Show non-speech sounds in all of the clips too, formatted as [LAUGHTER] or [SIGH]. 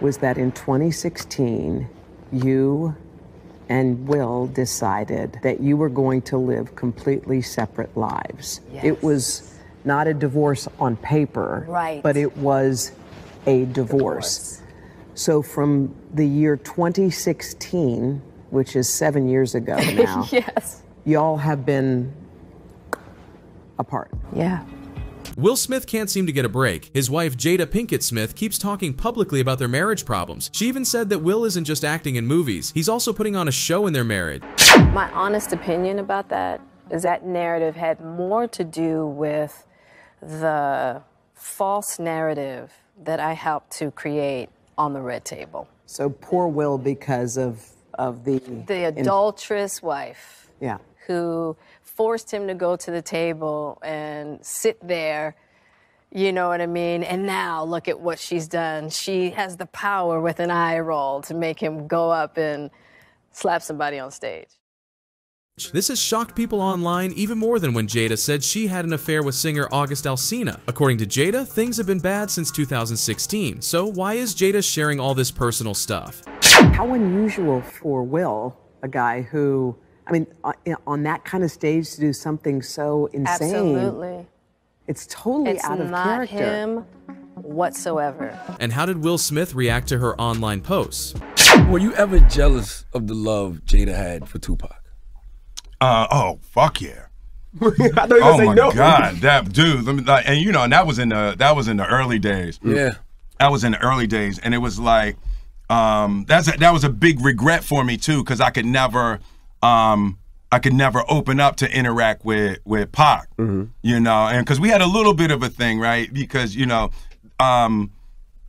was that in 2016, you and Will decided that you were going to live completely separate lives. Yes. It was not a divorce on paper, Right. but it was a divorce. So from the year 2016, which is seven years ago [LAUGHS] now, yes. y'all have been apart. Yeah. Will Smith can't seem to get a break. His wife Jada Pinkett Smith keeps talking publicly about their marriage problems. She even said that Will isn't just acting in movies, he's also putting on a show in their marriage. My honest opinion about that is that narrative had more to do with the false narrative that I helped to create on the red table. So poor Will because of of the The adulterous wife yeah. Who forced him to go to the table and sit there. You know what I mean? And now look at what she's done. She has the power with an eye roll to make him go up and slap somebody on stage. This has shocked people online even more than when Jada said she had an affair with singer August Alsina. According to Jada, things have been bad since 2016, so why is Jada sharing all this personal stuff? How unusual for Will, a guy who, I mean, on- on that kind of stage to do something so insane. Absolutely. It's totally It's out of not character. him whatsoever. And how did Will Smith react to her online posts? Were you ever jealous of the love Jada had for Tupac? Uh, oh, fuck yeah. [LAUGHS] I thought you were Oh say my no. god, that dude. Let me, like, and you know, and that was in the that was in the early days. Yeah. That was in the early days, and it was like, um, that's a, that was a big regret for me too, because I could never, um, I could never open up to interact with with Pac, you know, and because we had a little bit of a thing, right? Because you know, um,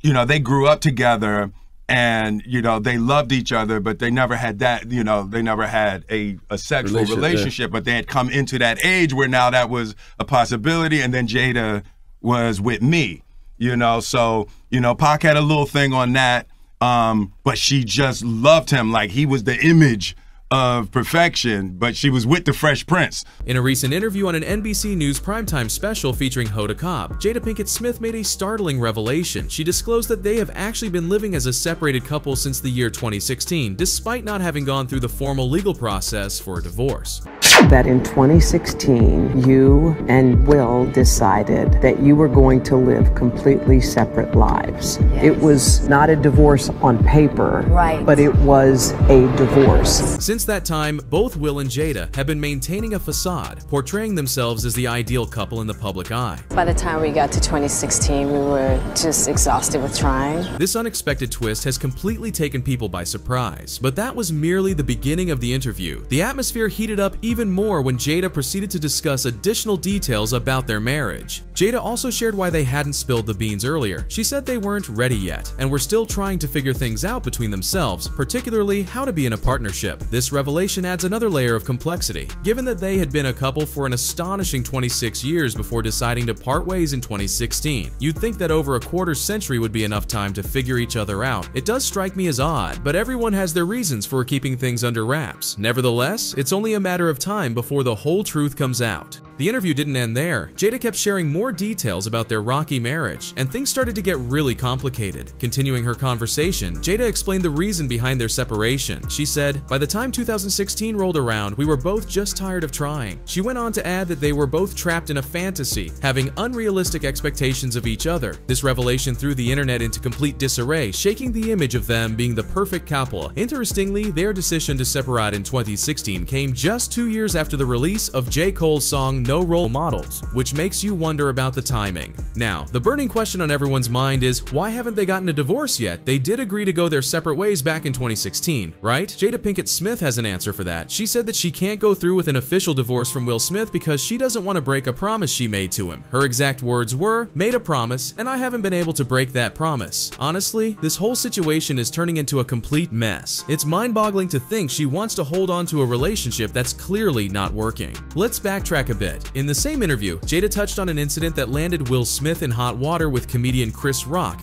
you know, they grew up together and you know they loved each other, but they never had that. You know, they never had a a sexual Relationship, yeah. but they had come into that age where now that was a possibility. And then Jada was with me, you know, so you know, Pac had a little thing on that, um, but she just loved him like he was the image of perfection. But she was with the Fresh Prince. In a recent interview on an NBC News primetime special featuring Hoda Kotb, Jada Pinkett Smith made a startling revelation. She disclosed that they have actually been living as a separated couple since the year 2016, despite not having gone through the formal legal process for a divorce. That in 2016, you and Will decided that you were going to live completely separate lives. It was not a divorce on paper, Right. but it was a divorce. Since that time, both Will and Jada have been maintaining a facade, portraying themselves as the ideal couple in the public eye. By the time we got to 2016, we were just exhausted with trying. This unexpected twist has completely taken people by surprise, but that was merely the beginning of the interview. The atmosphere heated up even more when Jada proceeded to discuss additional details about their marriage. Jada also shared why they hadn't spilled the beans earlier. She said they weren't ready yet and were still trying to figure things out between themselves, particularly how to be in a partnership. This revelation adds another layer of complexity, given that they had been a couple for an astonishing 26 years before deciding to part ways in 2016. You'd think that over a quarter century would be enough time to figure each other out. It does strike me as odd, but everyone has their reasons for keeping things under wraps. Nevertheless, it's only a matter of time before the whole truth comes out. The interview didn't end there. Jada kept sharing more details about their rocky marriage, and things started to get really complicated. Continuing her conversation, Jada explained the reason behind their separation. She said, By the time 2016 rolled around, we were both just tired of trying. She went on to add that they were both trapped in a fantasy, having unrealistic expectations of each other. This revelation threw the internet into complete disarray, shaking the image of them being the perfect couple. Interestingly, their decision to separate in 2016 came just two years after the release of J. Cole's song No Role Models, which makes you wonder about the timing. Now, the burning question on everyone's mind is why haven't they gotten a divorce yet? They did agree to go their separate ways back in 2016, right? Jada Pinkett Smith has an answer for that. She said that she can't go through with an official divorce from Will Smith because she doesn't want to break a promise she made to him. Her exact words were, made a promise, and I haven't been able to break that promise. Honestly, this whole situation is turning into a complete mess. It's mind-boggling to think she wants to hold on to a relationship that's clearly not working. Let's backtrack a bit. In the same interview, Jada touched on an incident that landed Will Smith in hot water with comedian Chris Rock.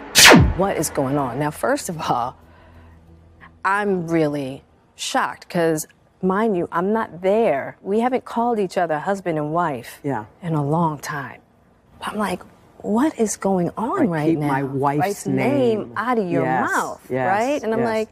What is going on? Now, first of all, I'm really shocked because, mind you, I'm not there. We haven't called each other husband and wife Yeah. in a long time. I'm like, what is going on Right, right keep now? my wife's name. out of your Yes, mouth, yes, right? And I'm yes. like,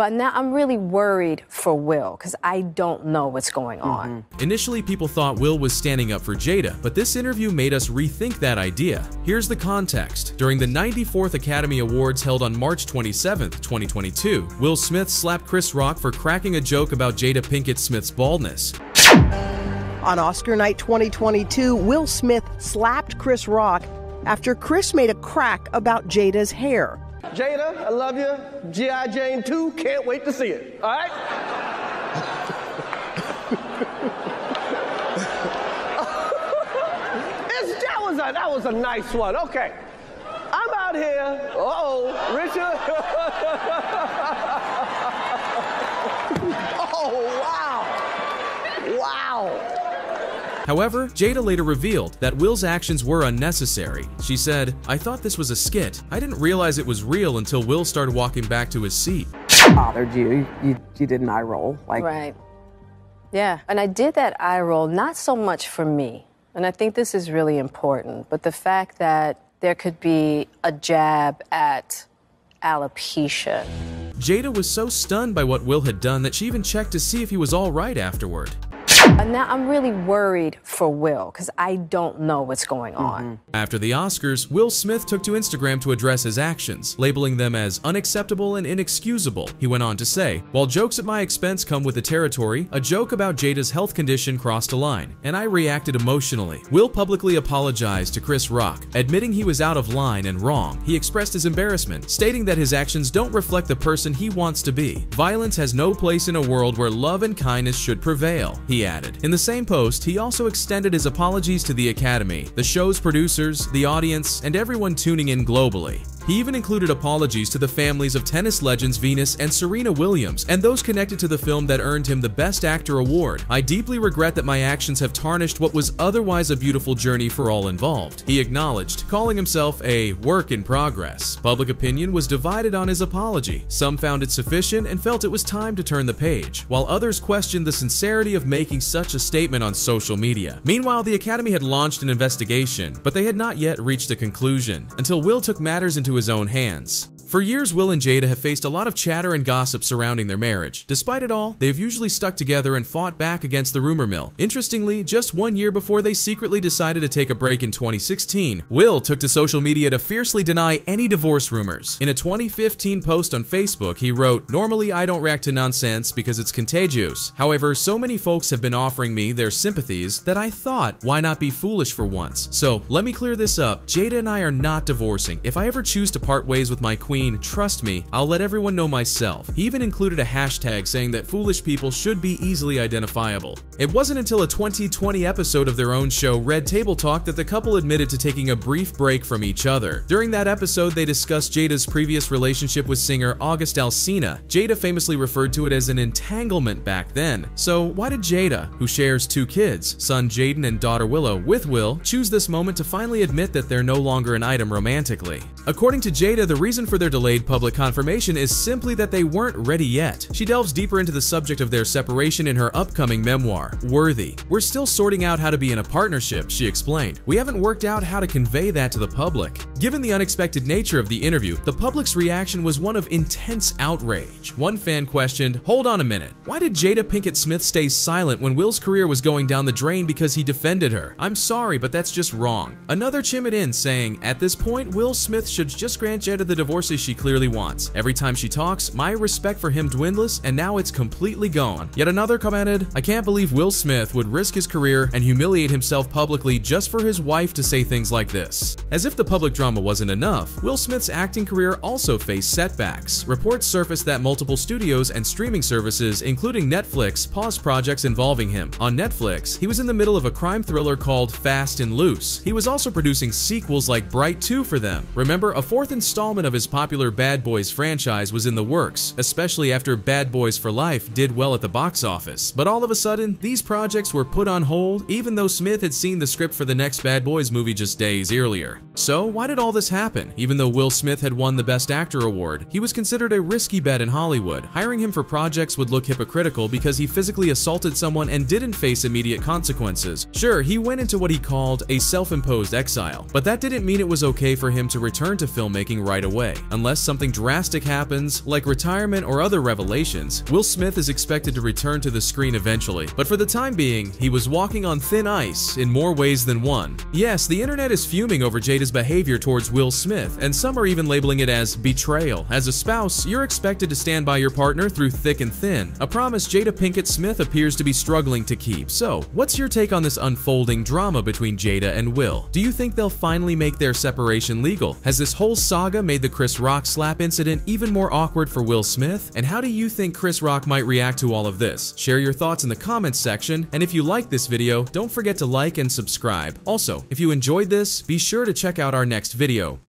but now I'm really worried for Will because I don't know what's going on. Mm-hmm. Initially, people thought Will was standing up for Jada, but this interview made us rethink that idea. Here's the context. During the 94th Academy Awards held on March 27, 2022, Will Smith slapped Chris Rock for cracking a joke about Jada Pinkett Smith's baldness. On Oscar night 2022, Will Smith slapped Chris Rock after Chris made a crack about Jada's hair. Jada, I love you. G.I. Jane 2, can't wait to see it. All right? [LAUGHS] That, was a, that was a nice one. Okay. I'm out here. Uh-oh, Richard. [LAUGHS] oh, wow. Wow. However, Jada later revealed that Will's actions were unnecessary. She said, I thought this was a skit. I didn't realize it was real until Will started walking back to his seat. Bothered you. You, you did an eye roll. Like, Right. Yeah. And I did that eye roll not so much for me, and I think this is really important, but the fact that there could be a jab at alopecia. Jada was so stunned by what Will had done that she even checked to see if he was alright afterward. And now I'm really worried for Will because I don't know what's going on. Mm-hmm. After the Oscars, Will Smith took to Instagram to address his actions, labeling them as unacceptable and inexcusable. He went on to say, While jokes at my expense come with the territory, a joke about Jada's health condition crossed a line, and I reacted emotionally. Will publicly apologized to Chris Rock, admitting he was out of line and wrong. He expressed his embarrassment, stating that his actions don't reflect the person he wants to be. Violence has no place in a world where love and kindness should prevail, he added. In the same post, he also extended his apologies to the Academy, the show's producers, the audience, and everyone tuning in globally. He even included apologies to the families of tennis legends Venus and Serena Williams and those connected to the film that earned him the Best Actor award. I deeply regret that my actions have tarnished what was otherwise a beautiful journey for all involved. He acknowledged, calling himself a work in progress. Public opinion was divided on his apology. Some found it sufficient and felt it was time to turn the page, while others questioned the sincerity of making such a statement on social media. Meanwhile, the Academy had launched an investigation, but they had not yet reached a conclusion until Will took matters into his own hands. For years, Will and Jada have faced a lot of chatter and gossip surrounding their marriage. Despite it all, they've usually stuck together and fought back against the rumor mill. Interestingly, just one year before they secretly decided to take a break in 2016, Will took to social media to fiercely deny any divorce rumors. In a 2015 post on Facebook, he wrote, Normally, I don't react to nonsense because it's contagious. However, so many folks have been offering me their sympathies that I thought, why not be foolish for once? So, let me clear this up. Jada and I are not divorcing. If I ever choose to part ways with my queen, trust me, I'll let everyone know myself. He even included a hashtag saying that foolish people should be easily identifiable. It wasn't until a 2020 episode of their own show, Red Table Talk, that the couple admitted to taking a brief break from each other. During that episode, they discussed Jada's previous relationship with singer August Alsina. Jada famously referred to it as an entanglement back then. So, why did Jada, who shares two kids, son Jaden and daughter Willow, with Will, choose this moment to finally admit that they're no longer an item romantically? According to Jada, the reason for their delayed public confirmation is simply that they weren't ready yet. She delves deeper into the subject of their separation in her upcoming memoir, Worthy. We're still sorting out how to be in a partnership, she explained. We haven't worked out how to convey that to the public. Given the unexpected nature of the interview, the public's reaction was one of intense outrage. One fan questioned, Hold on a minute. Why did Jada Pinkett Smith stay silent when Will's career was going down the drain because he defended her? I'm sorry, but that's just wrong. Another chimed in, saying, At this point, Will Smith should just grant Jada the divorces she clearly wants. Every time she talks, my respect for him dwindles, and now it's completely gone. Yet another commented, I can't believe Will Smith would risk his career and humiliate himself publicly just for his wife to say things like this. As if the public drama wasn't enough, Will Smith's acting career also faced setbacks. Reports surfaced that multiple studios and streaming services, including Netflix, paused projects involving him. On Netflix, he was in the middle of a crime thriller called Fast and Loose. He was also producing sequels like Bright 2 for them. Remember, a fourth installment of his popular popular Bad Boys franchise was in the works, especially after Bad Boys for Life did well at the box office. But all of a sudden, these projects were put on hold even though Smith had seen the script for the next Bad Boys movie just days earlier. So, why did all this happen? Even though Will Smith had won the Best Actor award, he was considered a risky bet in Hollywood. Hiring him for projects would look hypocritical because he physically assaulted someone and didn't face immediate consequences. Sure, he went into what he called a self-imposed exile, but that didn't mean it was okay for him to return to filmmaking right away. Unless something drastic happens, like retirement or other revelations, Will Smith is expected to return to the screen eventually. But for the time being, he was walking on thin ice in more ways than one. Yes, the internet is fuming over Jada's behavior towards Will Smith, and some are even labeling it as betrayal. As a spouse, you're expected to stand by your partner through thick and thin, a promise Jada Pinkett Smith appears to be struggling to keep. So, what's your take on this unfolding drama between Jada and Will? Do you think they'll finally make their separation legal? Has this whole saga made the Chris Rock slap incident even more awkward for Will Smith? And how do you think Chris Rock might react to all of this? Share your thoughts in the comments section, and if you like this video, don't forget to like and subscribe. Also, if you enjoyed this, be sure to check out our next video.